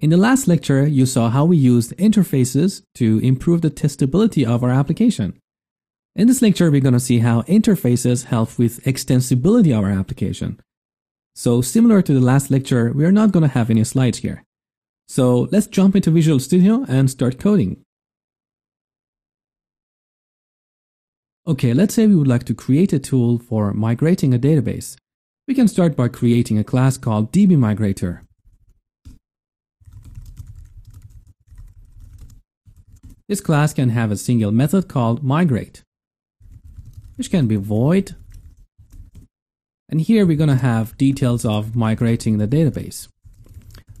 In the last lecture, you saw how we used interfaces to improve the testability of our application. In this lecture, we're going to see how interfaces help with extensibility of our application. So similar to the last lecture, we are not going to have any slides here. So let's jump into Visual Studio and start coding. Okay, let's say we would like to create a tool for migrating a database. We can start by creating a class called dbmigrator. This class can have a single method called migrate, which can be void. And here we're going to have details of migrating the database.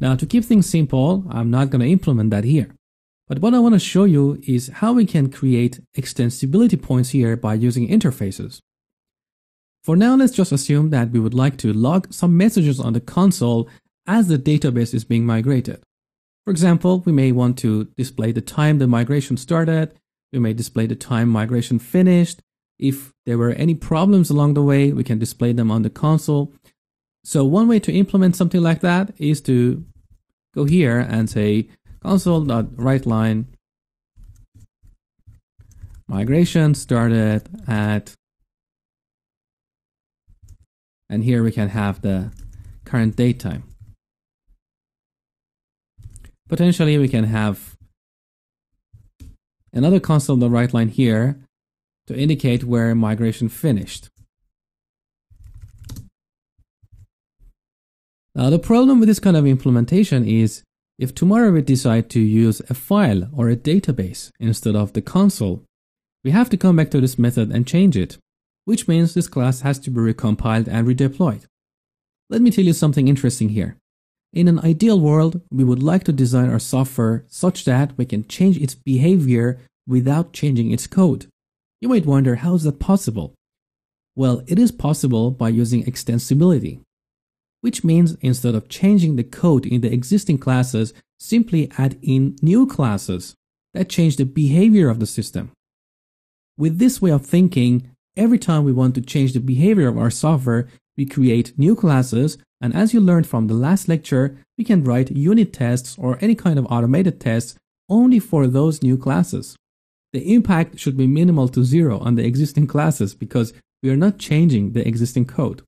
Now to keep things simple, I'm not going to implement that here. But what I want to show you is how we can create extensibility points here by using interfaces. For now, let's just assume that we would like to log some messages on the console as the database is being migrated. For example, we may want to display the time the migration started. We may display the time migration finished. If there were any problems along the way, we can display them on the console. So one way to implement something like that is to go here and say console.writeLine migration started at and here we can have the current date time. Potentially we can have another console on the right line here to indicate where migration finished. Now the problem with this kind of implementation is if tomorrow we decide to use a file or a database instead of the console, we have to come back to this method and change it, which means this class has to be recompiled and redeployed. Let me tell you something interesting here. In an ideal world, we would like to design our software such that we can change its behavior without changing its code. You might wonder how is that possible? Well, it is possible by using extensibility which means instead of changing the code in the existing classes, simply add in new classes that change the behavior of the system. With this way of thinking, every time we want to change the behavior of our software, we create new classes, and as you learned from the last lecture, we can write unit tests or any kind of automated tests only for those new classes. The impact should be minimal to zero on the existing classes because we are not changing the existing code.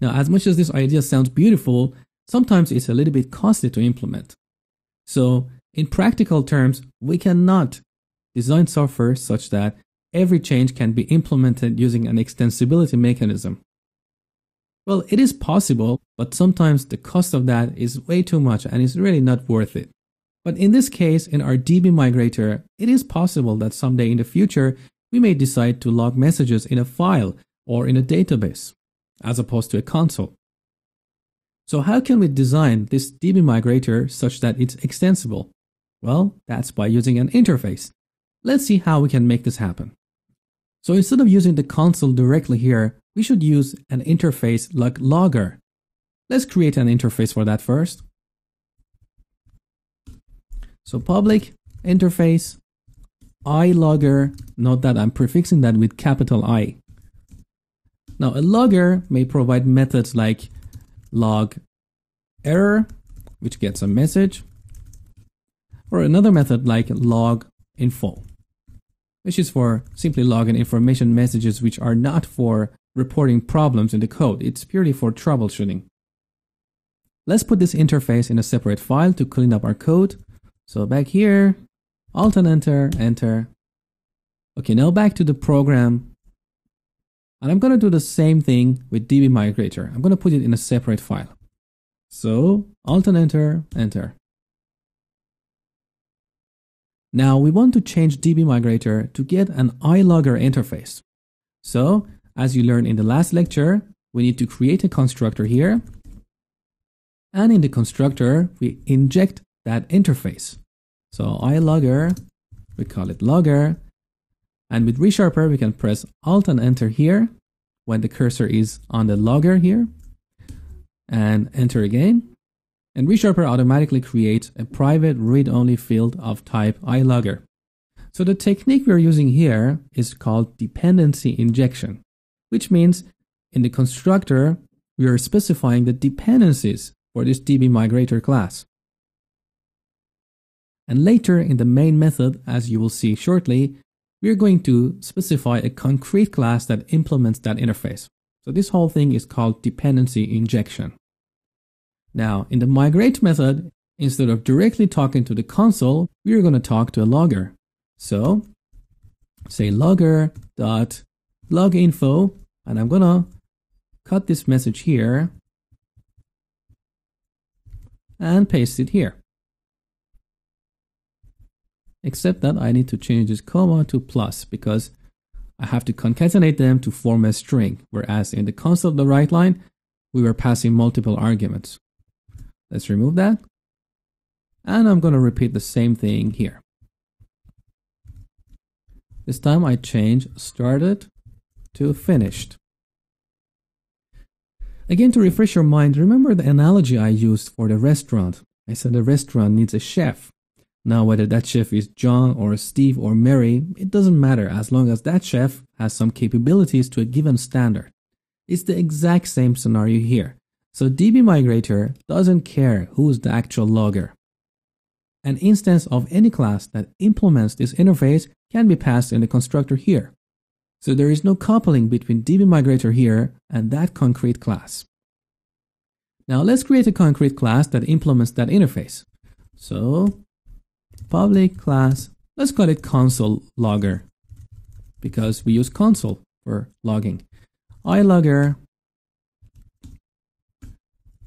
Now, as much as this idea sounds beautiful, sometimes it's a little bit costly to implement. So, in practical terms, we cannot design software such that every change can be implemented using an extensibility mechanism. Well, it is possible, but sometimes the cost of that is way too much and is really not worth it. But in this case, in our DB migrator, it is possible that someday in the future, we may decide to log messages in a file or in a database as opposed to a console. So how can we design this DB migrator such that it's extensible? Well, that's by using an interface. Let's see how we can make this happen. So instead of using the console directly here, we should use an interface like Logger. Let's create an interface for that first. So public interface iLogger, note that I'm prefixing that with capital I. Now, a logger may provide methods like log error, which gets a message, or another method like log info, which is for simply logging information messages which are not for reporting problems in the code. It's purely for troubleshooting. Let's put this interface in a separate file to clean up our code. So back here, Alt and Enter, Enter. Okay, now back to the program and I'm going to do the same thing with DB Migrator. I'm going to put it in a separate file. So Alt and Enter, Enter. Now we want to change DB Migrator to get an iLogger interface. So as you learned in the last lecture, we need to create a constructor here. And in the constructor, we inject that interface. So iLogger, we call it logger, and with ReSharper, we can press Alt and Enter here when the cursor is on the logger here and enter again. And ReSharper automatically creates a private read-only field of type iLogger. So the technique we're using here is called dependency injection, which means in the constructor, we are specifying the dependencies for this DB migrator class. And later in the main method, as you will see shortly, we're going to specify a concrete class that implements that interface. So this whole thing is called dependency injection. Now, in the migrate method, instead of directly talking to the console, we're going to talk to a logger. So say logger dot log info, and I'm to cut this message here and paste it here. Except that I need to change this comma to plus because I have to concatenate them to form a string, whereas in the console of the write line, we were passing multiple arguments. Let's remove that. And I'm going to repeat the same thing here. This time I change started to finished. Again, to refresh your mind, remember the analogy I used for the restaurant. I said the restaurant needs a chef. Now, whether that chef is John or Steve or Mary, it doesn't matter as long as that chef has some capabilities to a given standard. It's the exact same scenario here. So DB Migrator doesn't care who's the actual logger. An instance of any class that implements this interface can be passed in the constructor here. So there is no coupling between DB Migrator here and that concrete class. Now let's create a concrete class that implements that interface. So public class, let's call it console logger because we use console for logging. iLogger,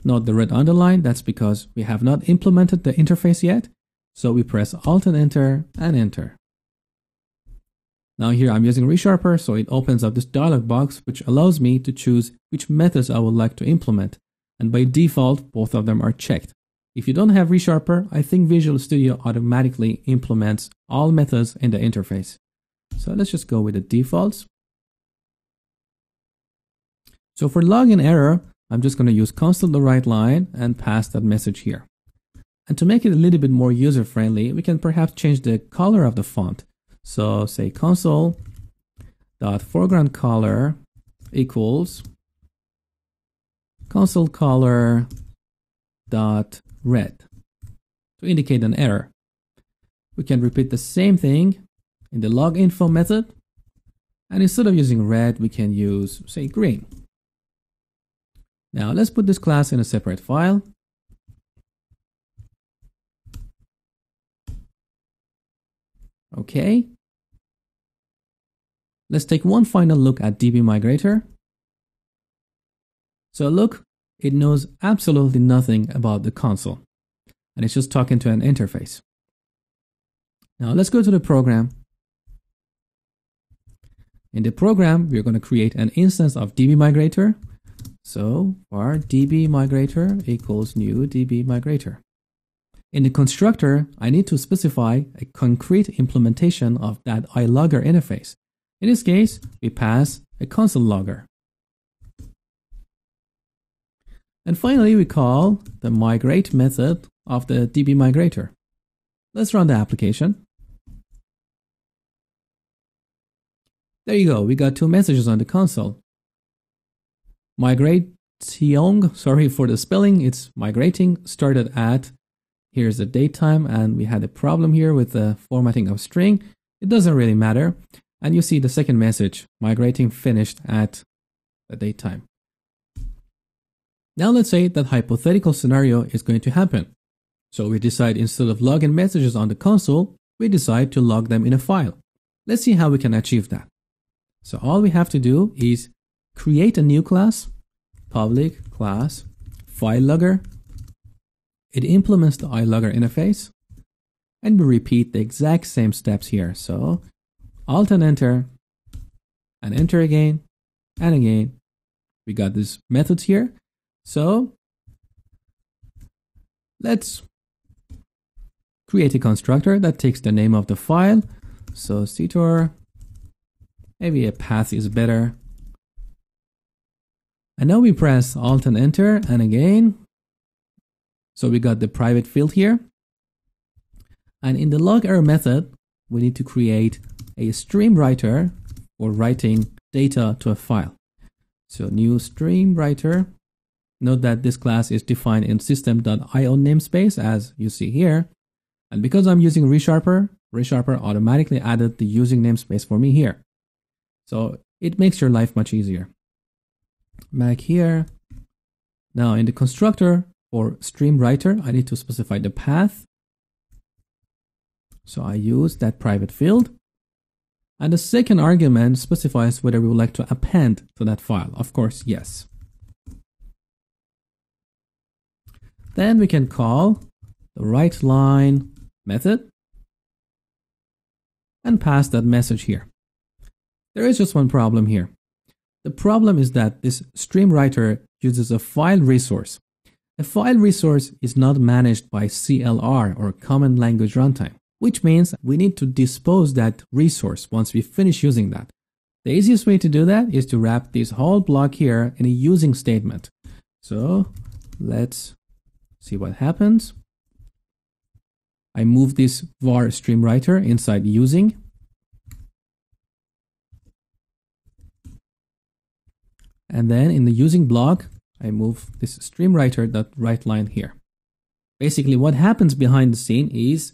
not the red underline, that's because we have not implemented the interface yet. So we press Alt and Enter and Enter. Now here I'm using ReSharper, so it opens up this dialog box, which allows me to choose which methods I would like to implement. And by default, both of them are checked. If you don't have ReSharper, I think Visual Studio automatically implements all methods in the interface. So let's just go with the defaults. So for login error, I'm just going to use constant the write line and pass that message here. And to make it a little bit more user friendly, we can perhaps change the color of the font. So say console dot foreground color equals console color dot red to indicate an error. We can repeat the same thing in the log info method. And instead of using red, we can use, say, green. Now let's put this class in a separate file. Okay. Let's take one final look at DB Migrator. So look, it knows absolutely nothing about the console. And it's just talking to an interface. Now let's go to the program. In the program, we're going to create an instance of DB Migrator. So var DB Migrator equals new DB Migrator. In the constructor, I need to specify a concrete implementation of that iLogger interface. In this case, we pass a console logger. And finally, we call the migrate method of the DB migrator. Let's run the application. There you go, we got two messages on the console. Migrate Tiong, sorry for the spelling, it's migrating, started at Here's the date time, and we had a problem here with the formatting of string. It doesn't really matter. And you see the second message, migrating finished at the date time. Now let's say that hypothetical scenario is going to happen. So we decide instead of logging messages on the console, we decide to log them in a file. Let's see how we can achieve that. So all we have to do is create a new class, public class, file logger, it implements the iLogger interface and we repeat the exact same steps here. So Alt and Enter and Enter again and again. We got these methods here. So let's create a constructor that takes the name of the file. So ctor, maybe a path is better. And now we press Alt and Enter and again so we got the private field here. And in the log error method, we need to create a stream writer for writing data to a file. So new stream writer. Note that this class is defined in system.io namespace as you see here. And because I'm using ReSharper, ReSharper automatically added the using namespace for me here. So it makes your life much easier. Back here. Now in the constructor for stream writer, I need to specify the path. So I use that private field. And the second argument specifies whether we would like to append to that file. Of course, yes. Then we can call the write line method and pass that message here. There is just one problem here. The problem is that this stream writer uses a file resource. A file resource is not managed by CLR or Common Language Runtime, which means we need to dispose that resource once we finish using that. The easiest way to do that is to wrap this whole block here in a using statement. So let's see what happens. I move this var stream writer inside using. And then in the using block, I move this stream writer that line here. Basically what happens behind the scene is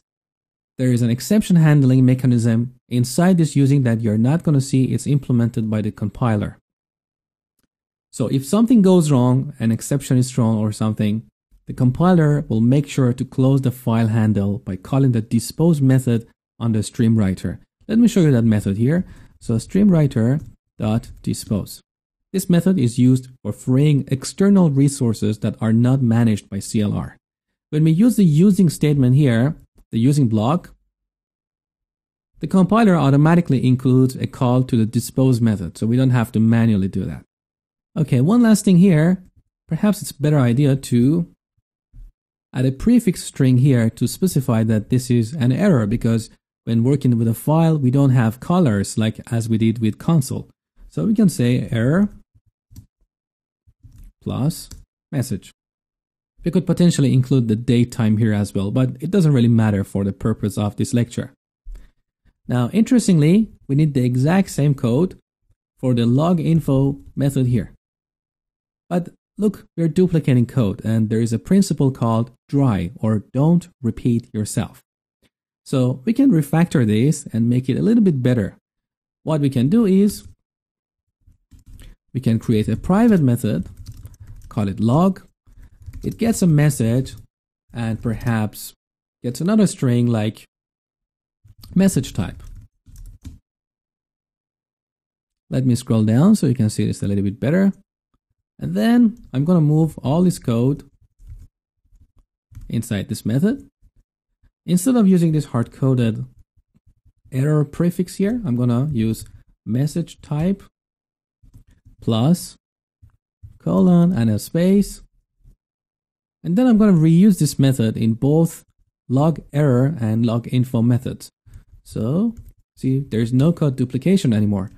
there is an exception handling mechanism inside this using that you're not going to see it's implemented by the compiler. So if something goes wrong, an exception is thrown or something, the compiler will make sure to close the file handle by calling the dispose method on the stream writer. Let me show you that method here. So stream writer dot dispose. This method is used for freeing external resources that are not managed by CLR. When we use the using statement here, the using block, the compiler automatically includes a call to the dispose method, so we don't have to manually do that. Okay, one last thing here. Perhaps it's a better idea to add a prefix string here to specify that this is an error because when working with a file, we don't have colors like as we did with console. So we can say error plus message. We could potentially include the date time here as well, but it doesn't really matter for the purpose of this lecture. Now, interestingly, we need the exact same code for the log info method here. But look, we're duplicating code and there is a principle called dry or don't repeat yourself. So we can refactor this and make it a little bit better. What we can do is we can create a private method, call it log. It gets a message and perhaps gets another string like message type. Let me scroll down so you can see this a little bit better. And then I'm going to move all this code inside this method. Instead of using this hard-coded error prefix here, I'm going to use message type plus colon and a space. And then I'm going to reuse this method in both log error and log info methods. So see, there's no code duplication anymore.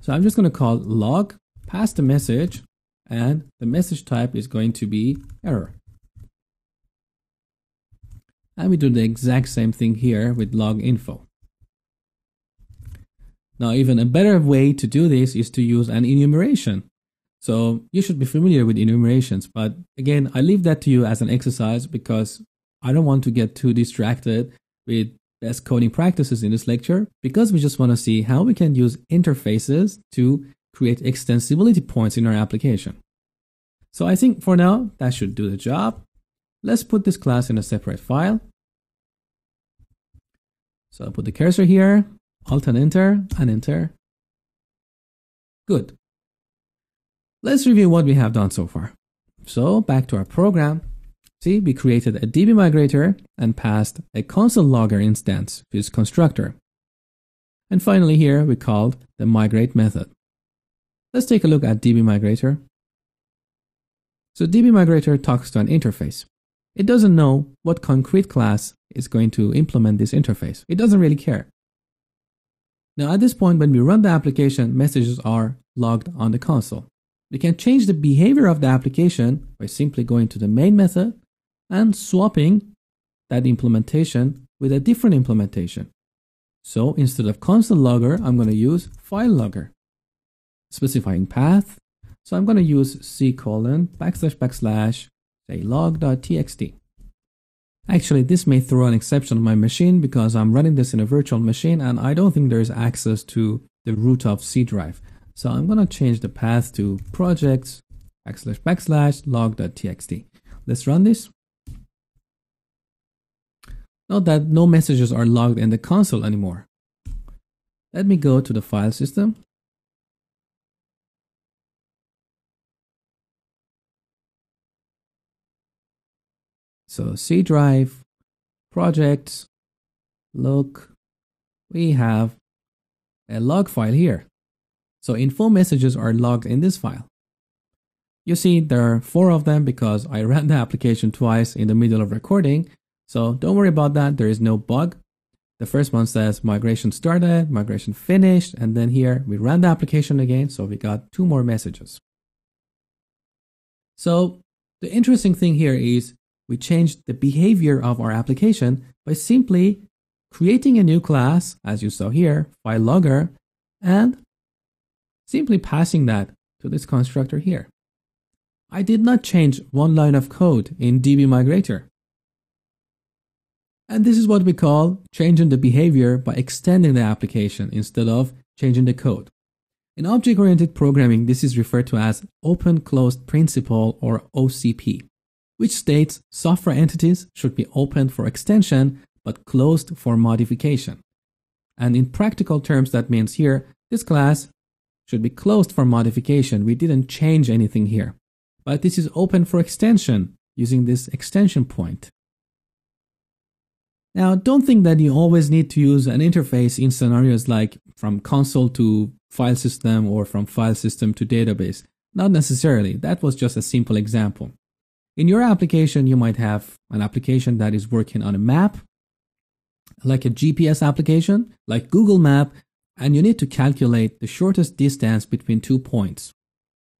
So I'm just going to call log, pass the message, and the message type is going to be error. And we do the exact same thing here with log info. Now, even a better way to do this is to use an enumeration. So you should be familiar with enumerations, but again, I leave that to you as an exercise because I don't want to get too distracted with best coding practices in this lecture because we just want to see how we can use interfaces to create extensibility points in our application. So I think for now, that should do the job. Let's put this class in a separate file. So I'll put the cursor here, Alt and Enter, and Enter. Good. Let's review what we have done so far. So back to our program. See, we created a DB migrator and passed a console logger instance to its constructor. And finally here, we called the migrate method. Let's take a look at DB migrator. So DB migrator talks to an interface. It doesn't know what concrete class is going to implement this interface. It doesn't really care. Now at this point, when we run the application, messages are logged on the console. We can change the behavior of the application by simply going to the main method and swapping that implementation with a different implementation. So instead of console logger, I'm going to use file logger. Specifying path. So I'm going to use c colon backslash backslash say log.txt. Actually, this may throw an exception on my machine because I'm running this in a virtual machine and I don't think there's access to the root of C drive. So I'm going to change the path to projects backslash backslash log.txt. Let's run this. Note that no messages are logged in the console anymore. Let me go to the file system. So C drive, projects, look, we have a log file here. So info messages are logged in this file. You see there are four of them because I ran the application twice in the middle of recording. So don't worry about that. There is no bug. The first one says migration started, migration finished, and then here we ran the application again. So we got two more messages. So the interesting thing here is we changed the behavior of our application by simply creating a new class, as you saw here, file logger, and simply passing that to this constructor here. I did not change one line of code in DB Migrator. And this is what we call changing the behavior by extending the application instead of changing the code. In object-oriented programming, this is referred to as open-closed principle or OCP, which states software entities should be open for extension but closed for modification. And in practical terms, that means here, this class should be closed for modification. We didn't change anything here but this is open for extension using this extension point. Now, don't think that you always need to use an interface in scenarios like from console to file system or from file system to database. Not necessarily. That was just a simple example. In your application, you might have an application that is working on a map, like a GPS application, like Google Map, and you need to calculate the shortest distance between two points.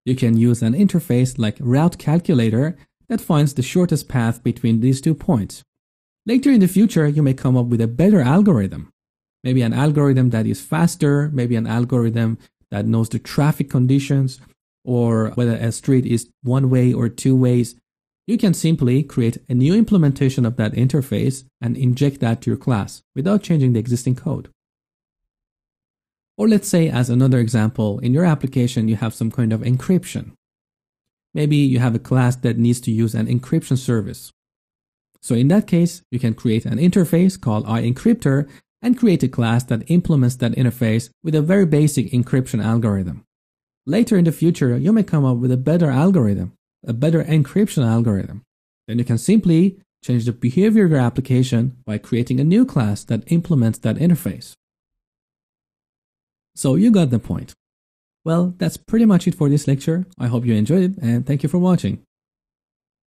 You can use an interface like Route Calculator that finds the shortest path between these two points. Later in the future, you may come up with a better algorithm. Maybe an algorithm that is faster, maybe an algorithm that knows the traffic conditions, or whether a street is one way or two ways. You can simply create a new implementation of that interface and inject that to your class without changing the existing code. Or let's say, as another example, in your application, you have some kind of encryption. Maybe you have a class that needs to use an encryption service. So in that case, you can create an interface called iEncryptor and create a class that implements that interface with a very basic encryption algorithm. Later in the future, you may come up with a better algorithm, a better encryption algorithm. Then you can simply change the behavior of your application by creating a new class that implements that interface. So you got the point. Well, that's pretty much it for this lecture. I hope you enjoyed it and thank you for watching.